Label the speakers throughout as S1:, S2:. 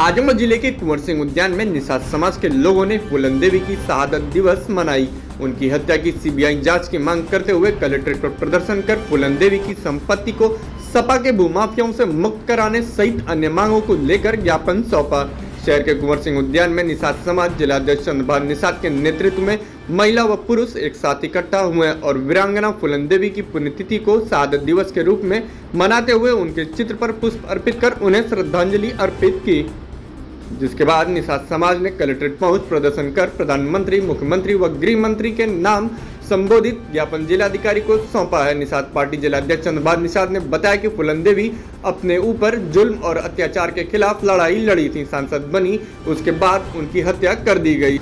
S1: आजमगढ़ ज़िले के कुंवर सिंह उद्यान में निषाद समाज के लोगों ने फूलन देवी की शहादत दिवस मनाई। उनकी हत्या की सीबीआई जाँच की मांग करते हुए कलेक्ट्रेट पर प्रदर्शन कर फूलन देवी की संपत्ति को सपा के भूमाफियाओं से मुक्त कराने सहित अन्य मांगों को लेकर ज्ञापन सौंपा। शहर के कुंवर सिंह उद्यान में निषाद समाज जिलाध्यक्ष चंद्रभान निषाद के नेतृत्व में महिला व पुरुष एक साथ इकट्ठा हुए और वीरांगना फूलन देवी की पुण्यतिथि को शहादत दिवस के रूप में मनाते हुए उनके चित्र पर पुष्प अर्पित कर उन्हें श्रद्धांजलि अर्पित की। जिसके बाद निषाद समाज ने कलेक्ट्रेट पहुँच प्रदर्शन कर प्रधानमंत्री, मुख्यमंत्री व गृह मंत्री के नाम संबोधित ज्ञापन जिलाधिकारी को सौंपा है। निषाद पार्टी जिलाध्यक्ष चंद्रभान निषाद ने बताया कि फुलन देवी अपने ऊपर जुल्म और अत्याचार के खिलाफ लड़ाई लड़ी थी। सांसद बनी, उसके बाद उनकी हत्या कर दी गई।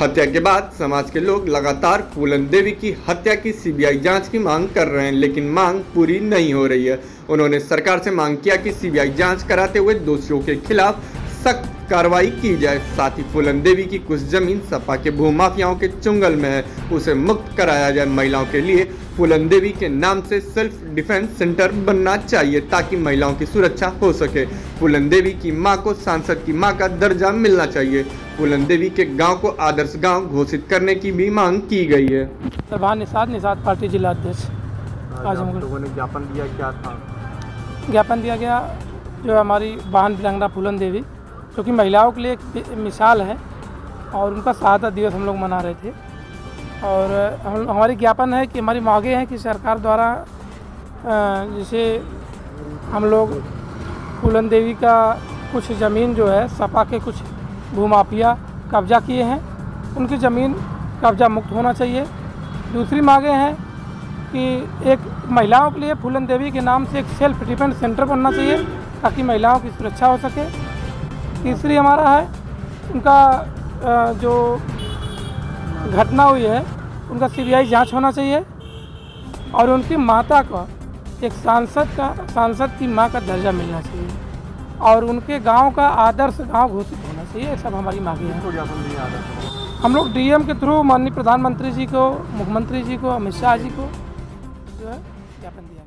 S1: हत्या के बाद समाज के लोग लगातार फूलन देवी की हत्या की सीबीआई जाँच की मांग कर रहे हैं, लेकिन मांग पूरी नहीं हो रही है। उन्होंने सरकार से मांग किया कि सीबीआई जाँच कराते हुए दोषियों के खिलाफ सख्त कार्रवाई की जाए। साथ ही फूलन देवी की कुछ ज़मीन सपा के भूमाफियाओं के चुंगल में है। उसे मुक्त कराया जाए महिलाओं के लिए। फूलन देवी के नाम से सेल्फ डिफेंस सेंटर बनना चाहिए ताकि महिलाओं की सुरक्षा हो सके। फूलन देवी की माँ को सांसद की माँ का दर्जा मिलना चाहिए। फूलन देवी के गाँव को आदर्श गाँव घोषित करने की भी मांग की गई है।
S2: निषाद निषाद पार्टी जिलाध्यक्ष आजमगढ़
S1: लोगों ने ज्ञापन दिया क्या था?
S2: ज्ञापन दिया गया जो हमारी वाहन विलंगना फूलन देवी जो कि महिलाओं के लिए एक मिसाल है और उनका शहादत दिवस हम लोग मना रहे थे। और हम, हमारी ज्ञापन है कि हमारी मांगे हैं कि सरकार द्वारा जैसे हम लोग फूलन देवी का कुछ ज़मीन जो है, सपा के कुछ भूमाफिया कब्जा किए हैं, उनकी ज़मीन कब्जा मुक्त होना चाहिए। दूसरी मांगे हैं कि एक महिलाओं के लिए फूलन देवी के नाम से एक सेल्फ डिफेंस सेंटर बनना चाहिए, ताकि महिलाओं की सुरक्षा हो सके। तीसरी हमारा है, उनका जो घटना हुई है, उनका सीबीआई जाँच होना चाहिए और उनकी माता का एक सांसद का, सांसद की माँ का दर्जा मिलना चाहिए और उनके गाँव का आदर्श गाँव घोषित होना चाहिए सब हमारी मांगे हैं। हम लोग डीएम के थ्रू माननीय प्रधानमंत्री जी को, मुख्यमंत्री जी को, अमित शाह जी को जो है ज्ञापन दिया